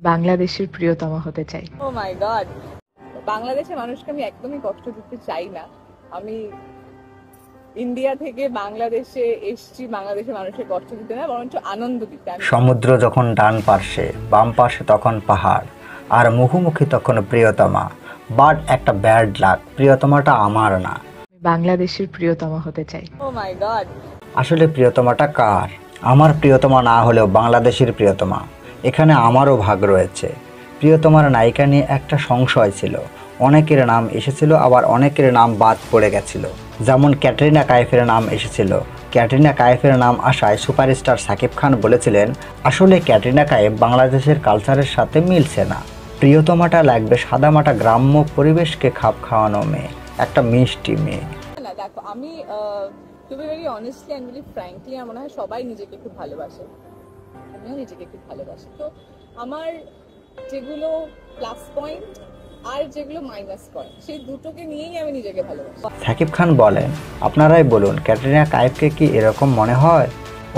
বাংলাদেশের প্রিয়তমা হতে চাই। ও মাই গড বাংলাদেশের মানুষকে আমি একদমই কষ্ট দিতে চাই না। আমি ইন্ডিয়া থেকে বাংলাদেশে এসছি বাংলাদেশের মানুষের কষ্ট দিতে না বরঞ্চ আনন্দ দিতে। আমি সমুদ্র যখন ডান পার্শ্বে বাম পাশে তখন পাহাড় আর মুখোমুখি তখন প্রিয়তমা। বাট একটা ব্যাড লাক প্রিয়তমাটা আমার না। বাংলাদেশের প্রিয়তমা হতে চাই। ও মাই গড আসলে প্রিয়তমাটা কার? আমার প্রিয়তমা না হলেও বাংলাদেশের প্রিয়তমা। এখানে আমারও ভাগ রয়েছে। প্রিয়তমার নায়িকা নিয়ে একটা সংশয় ছিল। অনেকের নাম এসেছিল, আবার অনেকের নাম বাদ পড়ে গেছিল। যেমন ক্যাটরিনা কাইফের নাম এসেছিল। ক্যাটরিনা কাইফের নাম আসায় সুপারস্টার সাকিব খান বলেছিলেন, আসলে ক্যাটরিনা কাইফ বাংলাদেশের কালচারের সাথে মিলছে না। প্রিয়তমাটা লাগবে সাদামাটা গ্রাম্য পরিবেশকে খাপ খাওয়ানো মেয়ে, একটা মিষ্টি মেয়ে। দেখো, আমি to be very honestly and frankly আমার মনে হয় সবাই নিজেকে খুব ভালোবাসে। আমিও নিজেকে খুব ভালোবাসি। তো আমার যেগুলো প্লাস পয়েন্ট আর যেগুলো মাইনাস পয়েন্ট সেই দুটোকে নিয়েই আমি নিজেকে ভালোবাসি। সাকিব খান বলেন, আপনারাই বলুন, ক্যাটরিনা কাইফকে কি এরকম মনে হয়?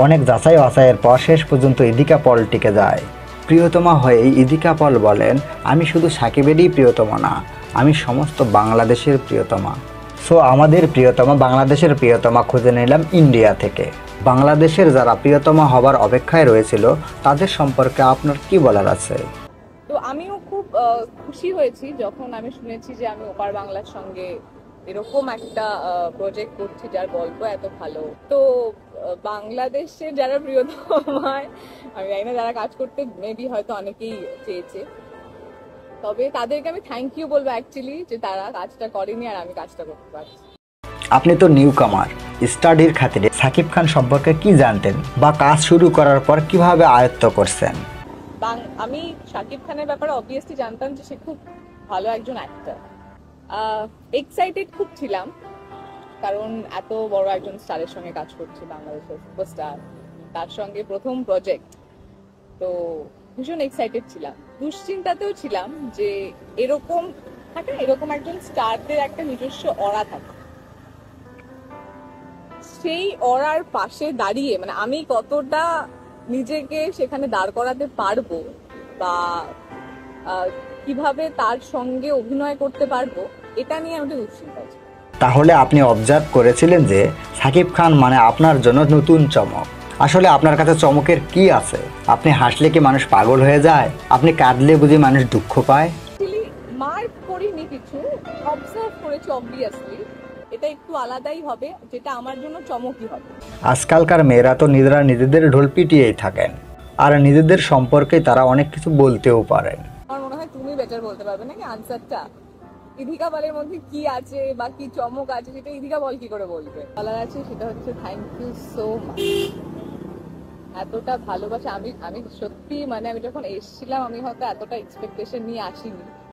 অনেক যাচাই বাছাইয়ের পর শেষ পর্যন্ত ইদিকা পল টিকে যায়। প্রিয়তমা হয়েই ইদিকা পল বলেন, আমি শুধু সাকিবেরই প্রিয়তমা না, আমি সমস্ত বাংলাদেশের প্রিয়তমা। সো আমাদের প্রিয়তমা, বাংলাদেশের প্রিয়তমা খুঁজে নিলাম ইন্ডিয়া থেকে। বাংলাদেশের যারা প্রিয়তমা হবার অপেক্ষায় রয়েছিল, তাদের সম্পর্কে আপনার কি বলার আছে? তো আমিও খুব খুশি হয়েছি যখন আমি শুনেছি যে আমি ওপার বাংলার সঙ্গে এরকম একটা প্রজেক্ট করছি যার গল্প এত ভালো। তো বাংলাদেশে যারা প্রিয়তমায় আমি জানি না যারা কাজ করতে মেবি হয়তো অনেকেই চেয়েছে। তবে তাদেরকে আমি থ্যাংক ইউ বলব অ্যাকচুয়ালি যে তারা কাজটা করেনি আর আমি কাজটা করতে পারছি। আপনি তো নিউ কামার স্টাডির খাতিরে সাকিব খান সম্পর্কে কি জানতেন বা কাজ শুরু করার পর কীভাবে আয়ত্ত করছেন? আমি শাকিব খানের ব্যাপারে অবভিয়াসলি জানতাম যে সে খুব ভালো একজন অ্যাক্টর এক্সাইটেড খুব ছিলাম কারণ এত বড় একজন স্টারের সঙ্গে কাজ করছি বাংলাদেশের সুপারস্টার তার সঙ্গে প্রথম প্রজেক্ট তো ভীষণ এক্সাইটেড ছিলাম। দুশ্চিন্তাতেও ছিলাম যে এরকম থাকে না, এরকম একজন স্টারদের একটা নিজস্ব অরা থাকে। সেই অরার পাশে দাঁড়িয়ে মানে আমি কতটা নিজেকে সেখানে দাঁড় করাতে পারব বা কীভাবে তার সঙ্গে অভিনয় করতে পারব এটা নিয়ে আমি একটু দুশ্চিন্তা ছিল তাহলে আপনি অবজার্ভ করেছিলেন যে সাকিব খান মানে আপনার জন্য নতুন চমক। আসলে আপনার কাছে চমকের কি আছে? আপনি হাসলে কি মানুষ পাগল হয়ে যায়? আপনি কাঁদলে বুঝি মানুষ দুঃখ পায়? মার্ক করিনি কিছু অবজার্ভ করেছি অবভিয়াসলি এটা একটু আলাদাই হবে যেটা আমার জন্য চমকই হবে। আজকালকার মেয়েরা তো নিজেরা নিজেদের ঢোল পিটিয়েই থাকেন। আর নিজেদের সম্পর্কে তারা অনেক কিছু বলতেও পারেন। আমার মনে হয় তুমি বেটার বলতে পারবে নাকি আনসারটা ইধিকা বলের মধ্যে কি আছে বা কি চমক আছে সেটা ইধিকা বল কি করে বলবে? বলার আছে সেটা হচ্ছে থ্যাংক ইউ সো মাচ এতটা ভালোবাসা আমি আমি সত্যি মানে আমি যখন এসেছিলাম আমি হয়তো এতটা এক্সপেকটেশন নিয়ে আসিনি।